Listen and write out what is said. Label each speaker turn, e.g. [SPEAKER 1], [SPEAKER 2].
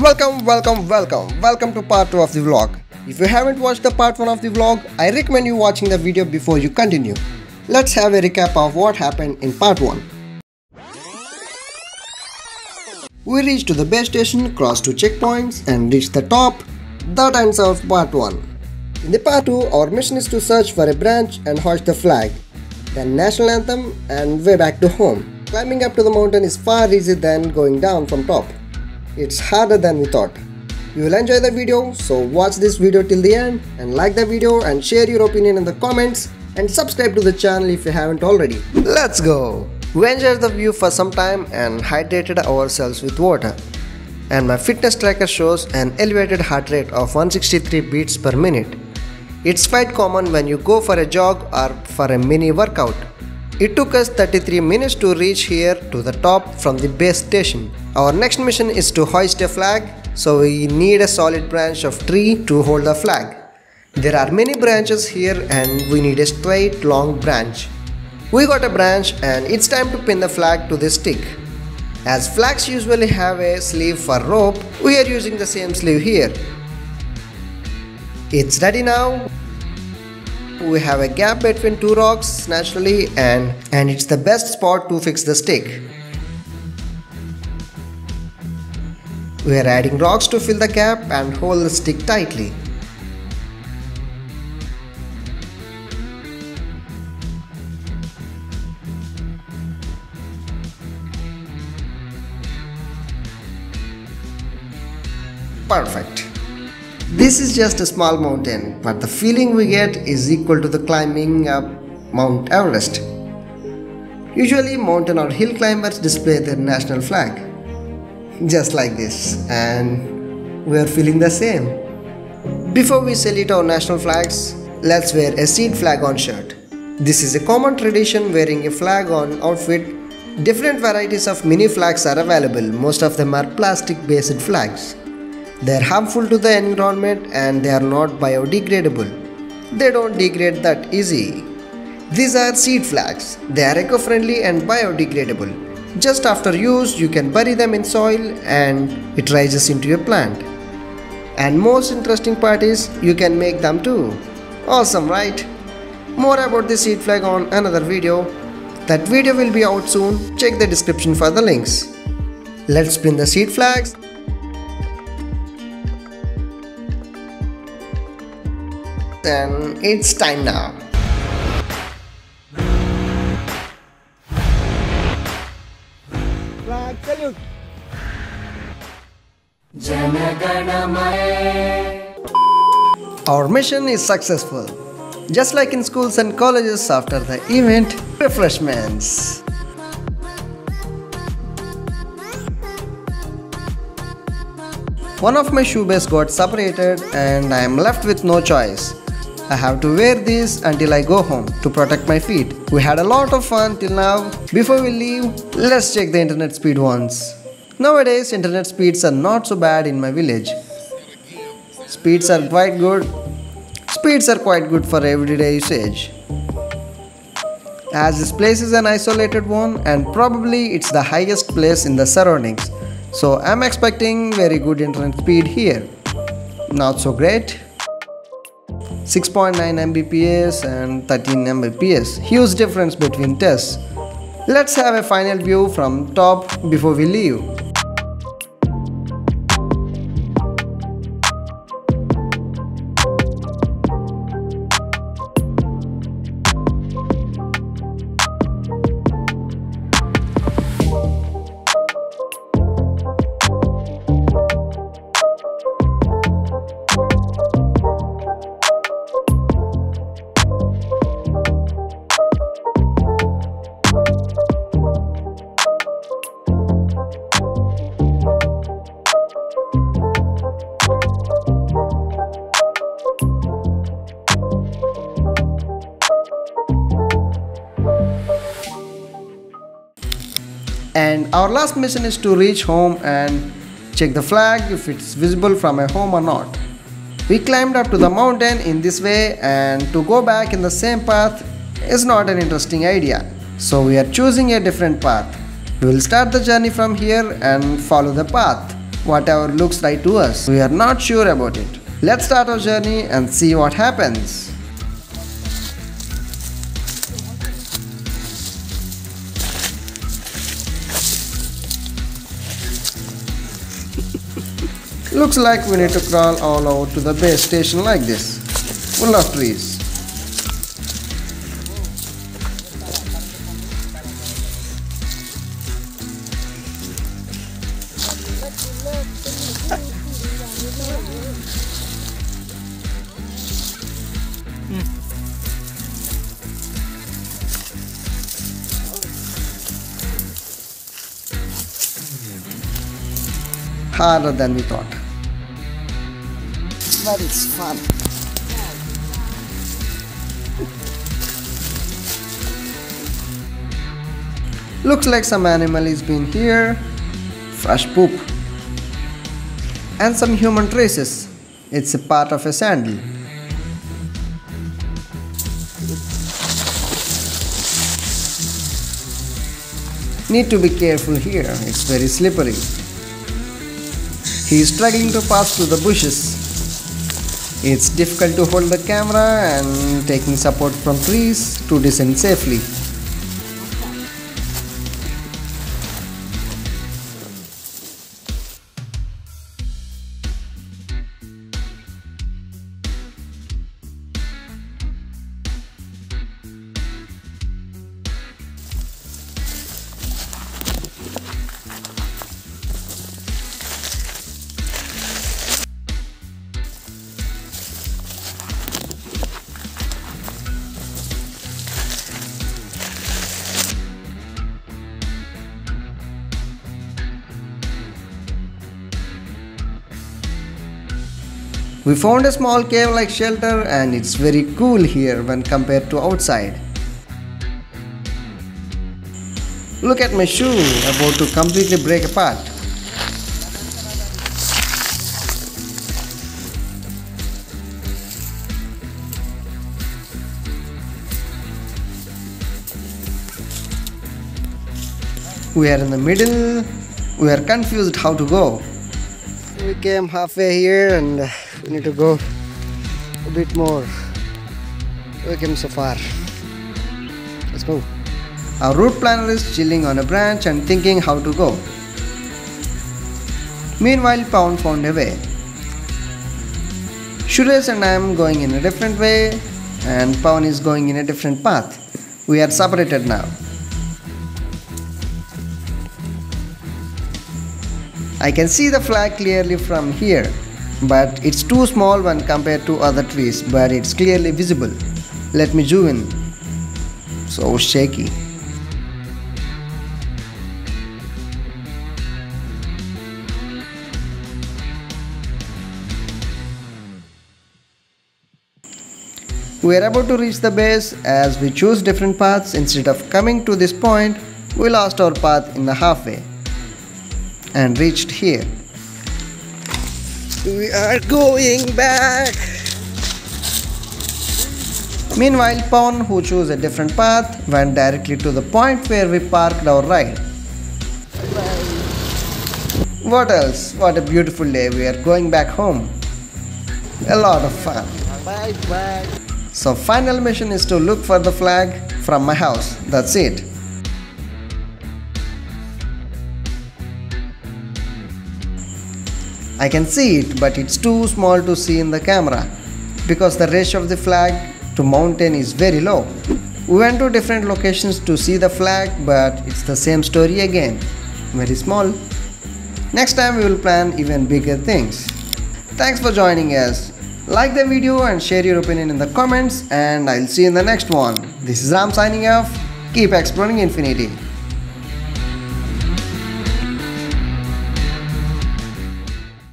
[SPEAKER 1] Welcome, welcome, welcome, welcome to part 2 of the vlog. If you haven't watched the part 1 of the vlog, I recommend you watching the video before you continue. Let's have a recap of what happened in part 1. We reached to the base station, crossed two checkpoints and reached the top. That ends our part 1. In the part 2, our mission is to search for a branch and hoist the flag, then national anthem and way back to home. Climbing up to the mountain is far easier than going down from top. It's harder than we thought. You will enjoy the video, so watch this video till the end and like the video and share your opinion in the comments and subscribe to the channel if you haven't already. Let's go! We enjoyed the view for some time and hydrated ourselves with water. And my fitness tracker shows an elevated heart rate of 163 beats per minute. It's quite common when you go for a jog or for a mini workout. It took us 33 minutes to reach here to the top from the base station. Our next mission is to hoist a flag, so we need a solid branch of tree to hold the flag. There are many branches here and we need a straight long branch. We got a branch and it's time to pin the flag to the stick. As flags usually have a sleeve for rope, we are using the same sleeve here. It's ready now. We have a gap between two rocks naturally and, and it's the best spot to fix the stick. We are adding rocks to fill the gap and hold the stick tightly. This is just a small mountain, but the feeling we get is equal to the climbing up Mount Everest. Usually, mountain or hill climbers display their national flag, just like this, and we are feeling the same. Before we salute our national flags, let's wear a seed flag on shirt. This is a common tradition wearing a flag on outfit. Different varieties of mini flags are available, most of them are plastic based flags. They are harmful to the environment and they are not biodegradable. They don't degrade that easy. These are seed flags. They are eco-friendly and biodegradable. Just after use, you can bury them in soil and it rises into a plant. And most interesting part is you can make them too. Awesome, right? More about the seed flag on another video. That video will be out soon. Check the description for the links. Let's spin the seed flags and it's time now. Our mission is successful. Just like in schools and colleges after the event, refreshments. One of my shoe base got separated and I am left with no choice. I have to wear this until I go home to protect my feet. We had a lot of fun till now. Before we leave, let's check the internet speed once. Nowadays, internet speeds are not so bad in my village. Speeds are quite good. Speeds are quite good for everyday usage. As this place is an isolated one and probably it's the highest place in the surroundings. So I'm expecting very good internet speed here. Not so great. 6.9 Mbps and 13 Mbps. Huge difference between tests. Let's have a final view from top before we leave. Our last mission is to reach home and check the flag if it's visible from a home or not. We climbed up to the mountain in this way and to go back in the same path is not an interesting idea. So we are choosing a different path. We will start the journey from here and follow the path. whatever looks right to us. We are not sure about it. Let's start our journey and see what happens. Looks like we need to crawl all over to the base station like this, full of trees. harder than we thought. But it's fun. Looks like some animal is been here. Fresh poop. And some human traces. It's a part of a sandal. Need to be careful here, it's very slippery. He is struggling to pass through the bushes. It's difficult to hold the camera and taking support from trees to descend safely. We found a small cave like shelter and it's very cool here when compared to outside. Look at my shoe about to completely break apart. We are in the middle. We are confused how to go. We came halfway here and we need to go a bit more. We came so far. Let's go. Our route planner is chilling on a branch and thinking how to go. Meanwhile Pawan found a way. Suresh and I am going in a different way and Pawan is going in a different path. We are separated now. I can see the flag clearly from here but it's too small when compared to other trees but it's clearly visible. Let me zoom in. So shaky. We are about to reach the base as we choose different paths. Instead of coming to this point we lost our path in the halfway and reached here we are going back. Meanwhile, Pawan, who chose a different path, went directly to the point where we parked our ride. What else? What a beautiful day. We are going back home. A lot of fun. Bye bye. So final mission is to look for the flag from my house. That's it. I can see it but it's too small to see in the camera because the ratio of the flag to mountain is very low. We went to different locations to see the flag but it's the same story again, very small. Next time we will plan even bigger things. Thanks for joining us. Like the video and share your opinion in the comments and I'll see you in the next one. This is Ram signing off. Keep exploring infinity.